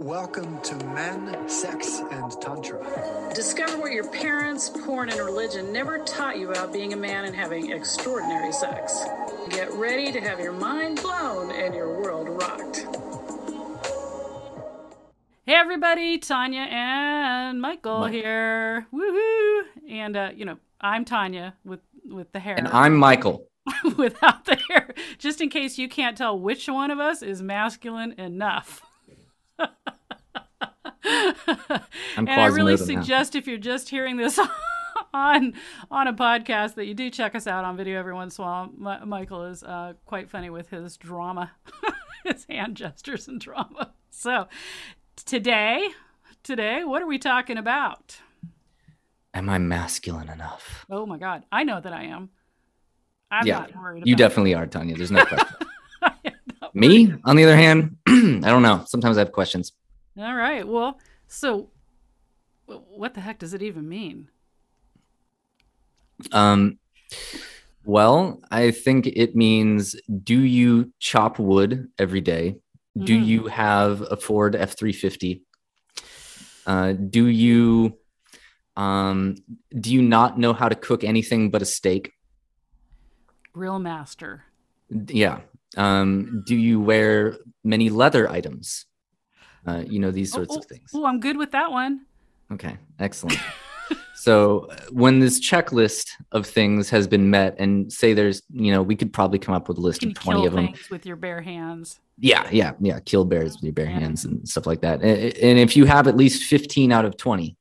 Welcome to Men, Sex, and Tantra. Discover what your parents, porn, and religion never taught you about being a man and having extraordinary sex. Get ready to have your mind blown and your world rocked. Hey everybody, Tanya and Michael Mike. here. Woohoo! And uh, you know, I'm Tanya with with the hair. And I'm Michael. without the hair, just in case you can't tell which one of us is masculine enough. And I really suggest if you're just hearing this on on a podcast that you do check us out on video every once in a while. Mi- Michael is uh, quite funny with his drama, his hand gestures and drama. So today, today, what are we talking about? Am I masculine enough? Oh my God, I know that I am. I'm yeah, not worried. you definitely are, Tanya. There's no question. Me, on the other hand, I don't know. Sometimes I have questions. All right. Well, so what the heck does it even mean? Um, well, I think it means do you chop wood every day? Do Mhm. you have a Ford F 350? Uh, do you um, do you not know how to cook anything but a steak? Grill master. Yeah. Um, do you wear many leather items? Uh, you know, these sorts oh, of things. Oh, I'm good with that one. Okay, excellent. so when this checklist of things has been met, and say there's, you know, we could probably come up with a list of 20 kill of them. with your bare hands. Yeah, yeah, yeah. Kill bears with your bare Yeah. hands and stuff like that. A- a- And if you have at least 15 out of 20,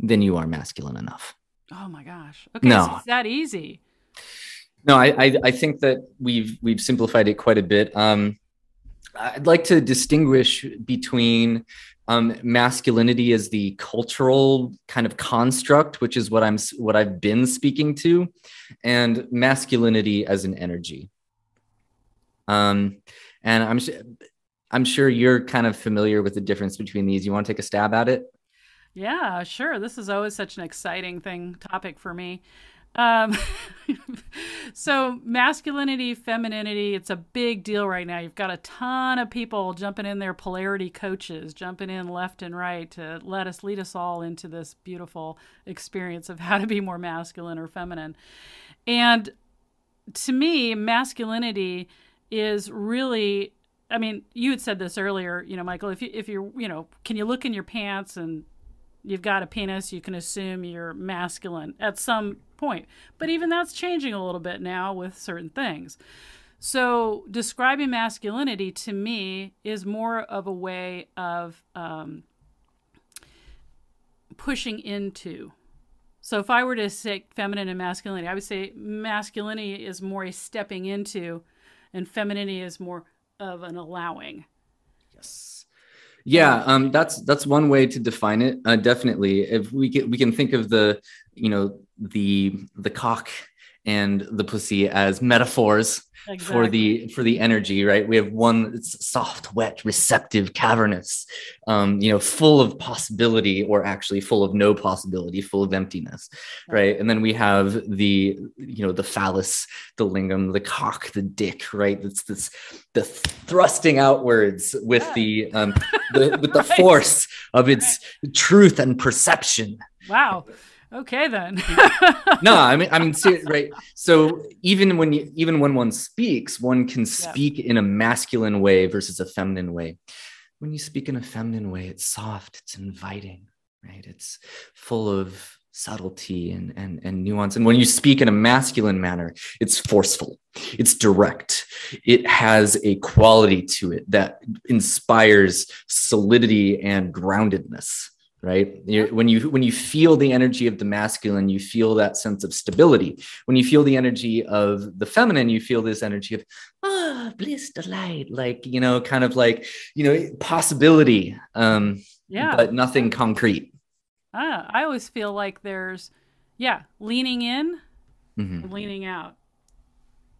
then you are masculine enough. Oh my gosh. Okay, No. so it's that easy. No, I, I I think that we've we've simplified it quite a bit. Um, I'd like to distinguish between um, masculinity as the cultural kind of construct, which is what I'm what I've been speaking to, and masculinity as an energy. Um, and I'm I'm sure you're kind of familiar with the difference between these. You want to take a stab at it? Yeah, sure. This is always such an exciting thing topic for me. Um, so masculinity, femininity, it's a big deal right now. You've got a ton of people jumping in their polarity coaches, jumping in left and right to let us lead us all into this beautiful experience of how to be more masculine or feminine. And to me, masculinity is really I mean, you had said this earlier, you know, Michael, if you if you're, you know, can you look in your pants and you've got a penis, you can assume you're masculine at some point. But even that's changing a little bit now with certain things. So describing masculinity to me is more of a way of um, pushing into. So if I were to say feminine and masculinity, I would say masculinity is more a stepping into, and femininity is more of an allowing. Yes. Yeah, um, that's that's one way to define it. Uh, definitely, if we can we can think of the you know the the cock and the pussy as metaphors for the for the energy, right? We have one that's soft, wet, receptive, cavernous, um, you know, full of possibility, or actually full of no possibility, full of emptiness, right? And then we have the you know the phallus, the lingam, the cock, the dick, right? That's this the thrusting outwards with Yeah. the um the, with the Right. force of its truth and perception Wow. Okay then. no i mean i mean right. So even when you even when one speaks one can speak in a masculine way versus a feminine way. When you speak in a feminine way it's soft it's inviting right? It's full of subtlety and and, and nuance. And when you speak in a masculine manner it's forceful it's direct. It has a quality to it that inspires solidity and groundedness right you when you when you feel the energy of the masculine you feel that sense of stability when you feel the energy of the feminine you feel this energy of ah bliss delight like you know kind of like you know possibility um yeah. but nothing concrete ah, I always feel like there's, yeah, leaning in, Mhm. leaning out.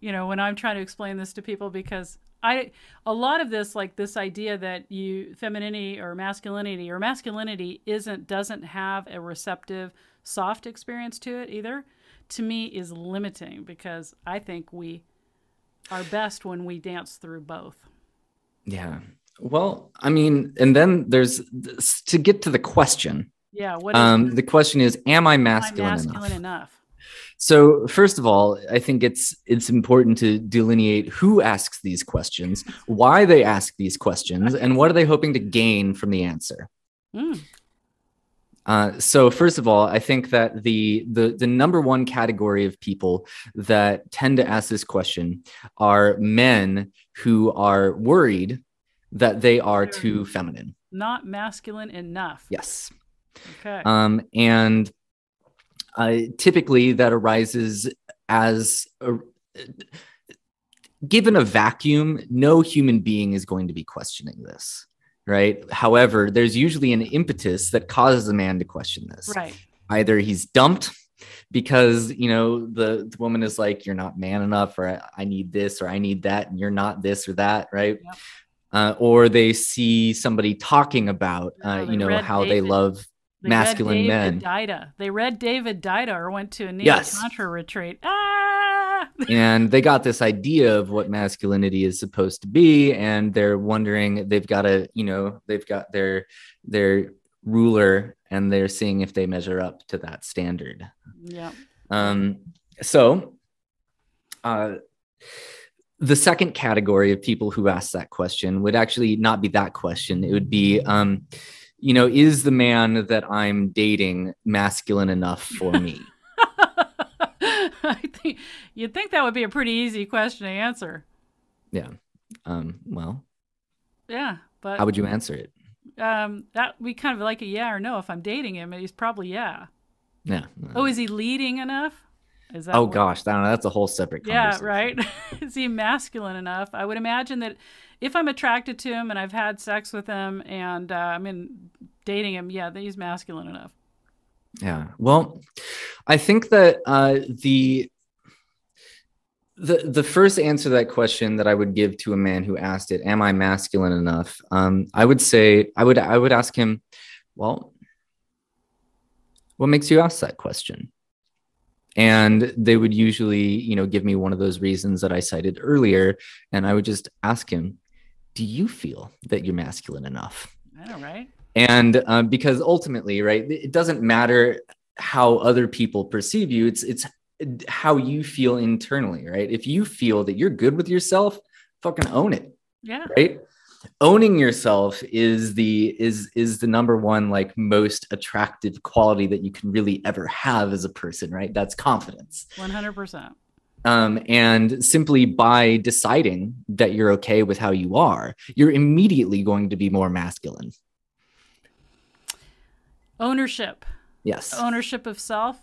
You know, when I'm trying to explain this to people, because I, a lot of this, like this idea that you femininity or masculinity or masculinity isn't doesn't have a receptive, soft experience to it either. To me, is limiting because I think we are best when we dance through both. Yeah. Well, I mean, and then there's to get to the question. Yeah. What um, the question is, am I masculine, am I masculine enough? enough? So first of all, I think it's it's important to delineate who asks these questions, why they ask these questions, and what are they hoping to gain from the answer. Mm. Uh, so first of all, I think that the, the the number one category of people that tend to ask this question are men who are worried that they are too feminine, not masculine enough. Yes. Okay. Um, and uh, typically that arises as a, given a vacuum, no human being is going to be questioning this right? However, there's usually an impetus that causes a man to question this. Right. Either he's dumped because you know the, the woman is like, "You're not man enough," or "I need this," or "I need that," and you're not this or that, right? Yep. Uh, or they see somebody talking about, uh, you know, how David, they love they masculine men. Deida. They read David Deida or went to a Neo yes. Tantra retreat. Ah! and they got this idea of what masculinity is supposed to be and they're wondering they've got a you know they've got their their ruler and they're seeing if they measure up to that standard yeah um so uh the second category of people who ask that question would actually not be that question it would be um you know is the man that i'm dating masculine enough for me I think you'd think that would be a pretty easy question to answer. Yeah. Um, well. Yeah, but how would you answer it? Um, that we kind of like a yeah or no. If I'm dating him, he's probably yeah. Yeah. Oh, is he leading enough? Is that oh what? gosh, that, that's a whole separate. Yeah, right. is he masculine enough? I would imagine that if I'm attracted to him and I've had sex with him and uh, I'm in dating him, yeah, he's masculine enough. Yeah. Well, I think that uh, the the the first answer to that question that I would give to a man who asked it, "Am I masculine enough?" Um, I would say I would I would ask him, "Well, what makes you ask that question?" And they would usually, you know, give me one of those reasons that I cited earlier, and I would just ask him, "Do you feel that you're masculine enough?" I know, right? and um, because ultimately right it doesn't matter how other people perceive you it's it's how you feel internally right? If you feel that you're good with yourself fucking own it yeah. right? Owning yourself is the is is the number one like most attractive quality that you can really ever have as a person right? That's confidence. 100% um, and simply by deciding that you're okay with how you are you're immediately going to be more masculine Ownership. Yes. Ownership of self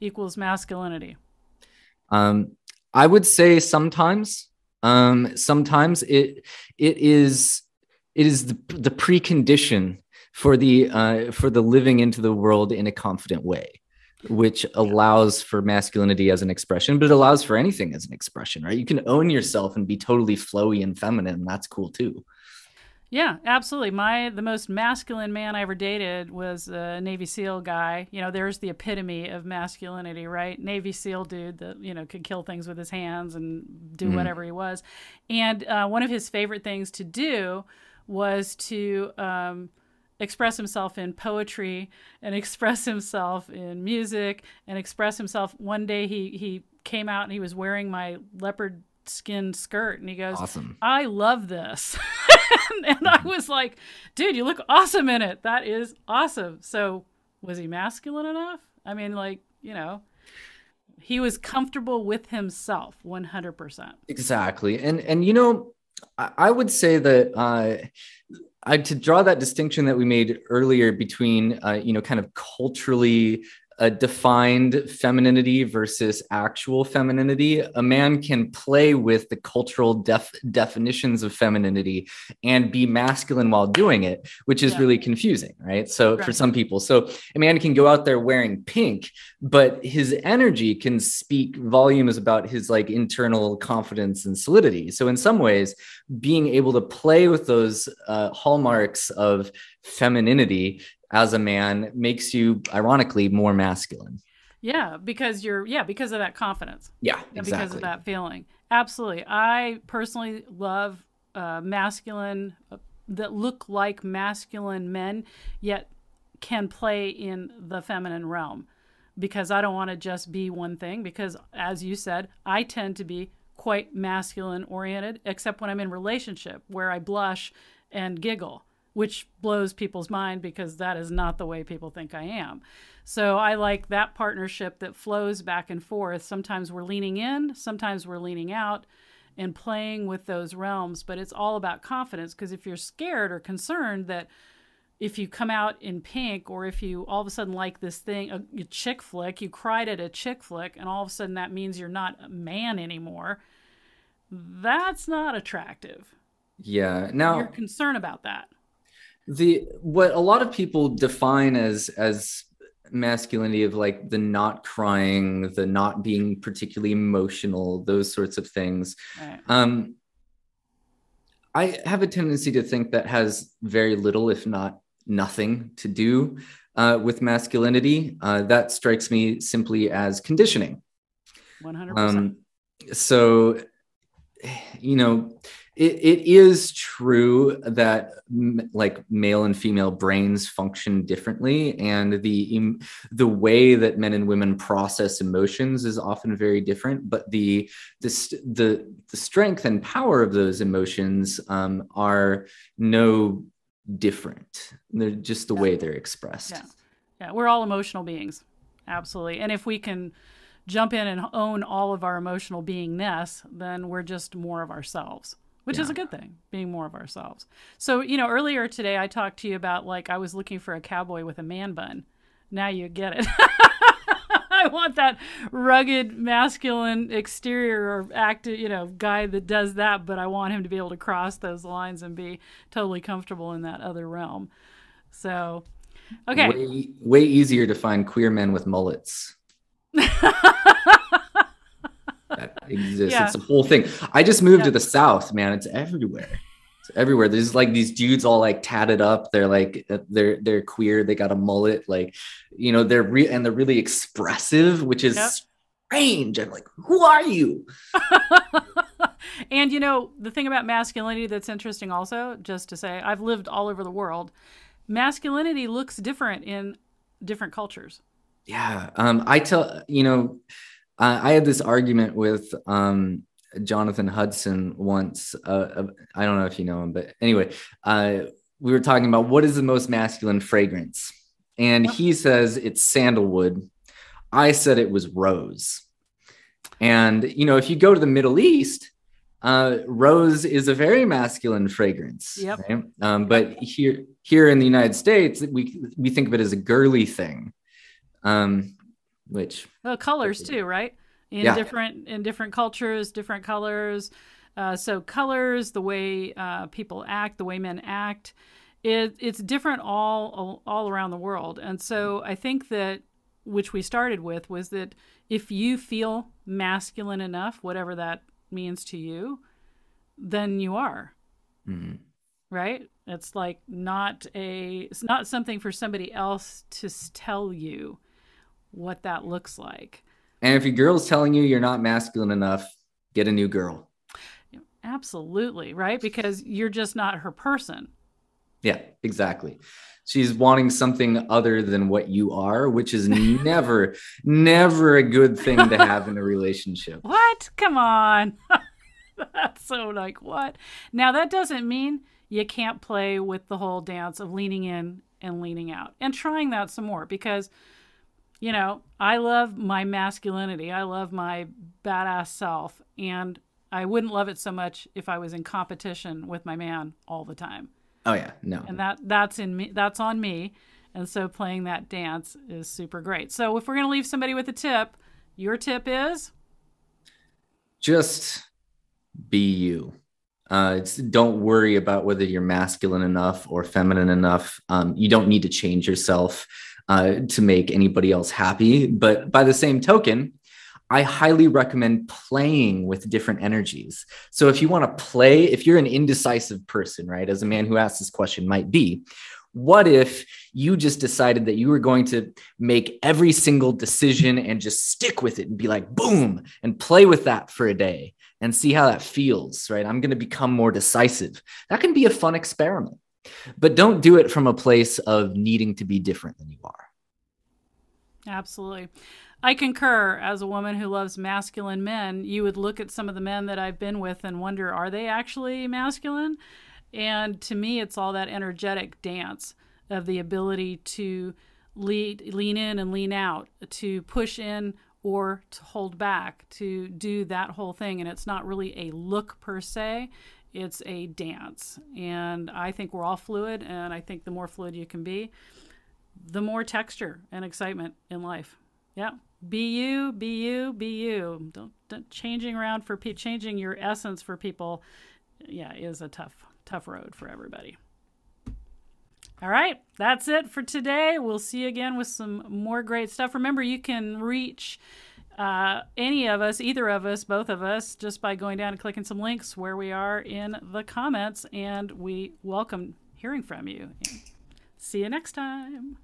equals masculinity. Um, I would say sometimes. Um, sometimes it it is it is the, the precondition for the uh, for the living into the world in a confident way which allows for masculinity as an expression, but it allows for anything as an expression, right? You can own yourself and be totally flowy and feminine. And that's cool too. Yeah, absolutely. My the most masculine man I ever dated was a Navy SEAL guy. You know, there's the epitome of masculinity, right? Navy SEAL dude that you know could kill things with his hands and do mm-hmm. whatever he was. And uh, one of his favorite things to do was to um, express himself in poetry and express himself in music and express himself. One day he he came out and he was wearing my leopard skin skirt and he goes awesome. I love this. And i was like dude you look awesome in it. That is awesome. So was he masculine enough? I mean like you know he was comfortable with himself 100% exactly. And and you know i would say that uh I, to draw that distinction that we made earlier between, uh, you know, kind of culturally a defined femininity versus actual femininity. A man can play with the cultural def- definitions of femininity and be masculine while doing it, which is yeah. really confusing, right? So right. for some people, so a man can go out there wearing pink, but his energy can speak volumes about his like internal confidence and solidity. So in some ways, being able to play with those uh, hallmarks of femininity as a man makes you ironically more masculine. Yeah, because you're yeah, because of that confidence. Yeah, exactly. Because of that feeling. Absolutely. I personally love uh, masculine uh, that look like masculine men yet can play in the feminine realm because I don't want to just be one thing because as you said I tend to be quite masculine oriented except when I'm in relationship where I blush and giggle which blows people's mind because that is not the way people think I am. So I like that partnership that flows back and forth. Sometimes we're leaning in, sometimes we're leaning out and playing with those realms, but it's all about confidence because if you're scared or concerned that if you come out in pink or if you all of a sudden like this thing, a, a chick flick, you cried at a chick flick, and all of a sudden that means you're not a man anymore, that's not attractive. Yeah. Now you're concerned about that the what a lot of people define as as masculinity of like the not crying the not being particularly emotional those sorts of things. Right. um i have a tendency to think that has very little if not nothing to do uh, with masculinity. Uh, that strikes me simply as conditioning. 100% um, so you know it, it is true that m- like male and female brains function differently and the the way that men and women process emotions is often very different but the the the, the strength and power of those emotions um, are no different. They're just the yeah. way they're expressed. Yeah. Yeah we're all emotional beings absolutely and if we can jump in and own all of our emotional beingness then we're just more of ourselves which yeah. is a good thing, being more of ourselves. So, you know, earlier today I talked to you about like I was looking for a cowboy with a man bun. Now you get it. I want that rugged, masculine exterior or active, you know, guy that does that, but I want him to be able to cross those lines and be totally comfortable in that other realm. So, okay. Way, way easier to find queer men with mullets. that exists. Yeah. It's a whole thing. I just moved yeah. to the south, man. It's everywhere. It's everywhere. There's like these dudes all like tatted up. They're like uh, they're they're queer. They got a mullet. Like, you know, they're real and they're really expressive, which is yep. strange. I'm like, who are you? and you know, the thing about masculinity that's interesting also, just to say, I've lived all over the world. Masculinity looks different in different cultures. Yeah. Um, I tell you know, uh, I had this argument with um, Jonathan Hudson once. Uh, uh, I don't know if you know him, but anyway, uh, we were talking about what is the most masculine fragrance, and he says it's sandalwood. I said it was rose. And you know, if you go to the Middle East, uh, rose is a very masculine fragrance. Yep. Right? Um, but here, here in the United States, we we think of it as a girly thing. Um, which well colors too right? In yeah. different in different cultures different colors. Uh, so colors the way uh, people act the way men act it, it's different all all around the world. And so i think that which we started with was that if you feel masculine enough whatever that means to you then you are. Mm-hmm. right? It's like not a it's not something for somebody else to tell you what that looks like. And if your girl's telling you you're not masculine enough, get a new girl. Absolutely, right? Because you're just not her person. Yeah, exactly. She's wanting something other than what you are, which is never, never a good thing to have in a relationship. What? Come on. That's so like, what? Now, that doesn't mean you can't play with the whole dance of leaning in and leaning out and trying that some more because you know, I love my masculinity. I love my badass self. And I wouldn't love it so much if I was in competition with my man all the time. Oh yeah, no. And that that's in me that's on me. And so playing that dance is super great. So if we're going to leave somebody with a tip, your tip is just be you. Uh, don't worry about whether you're masculine enough or feminine enough. Um, you don't need to change yourself uh, to make anybody else happy. But by the same token, I highly recommend playing with different energies. So if you want to play, if you're an indecisive person, right, as a man who asked this question might be, what if you just decided that you were going to make every single decision and just stick with it and be like, boom, and play with that for a day? and see how that feels, right? I'm going to become more decisive. That can be a fun experiment, but don't do it from a place of needing to be different than you are. Absolutely. I concur. As a woman who loves masculine men, you would look at some of the men that I've been with and wonder, are they actually masculine? And to me, it's all that energetic dance of the ability to lead, lean in and lean out, to push in or to hold back, to do that whole thing. And it's not really a look per se, it's a dance. And I think we're all fluid, and I think the more fluid you can be, the more texture and excitement in life. Yeah. Be you, be you, be you. Don't, don't changing around for pe- changing your essence for people. Yeah, is a tough, tough road for everybody. All right, that's it for today. We'll see you again with some more great stuff. Remember, you can reach uh, any of us, either of us, both of us, just by going down and clicking some links where we are in the comments. And we welcome hearing from you. See you next time.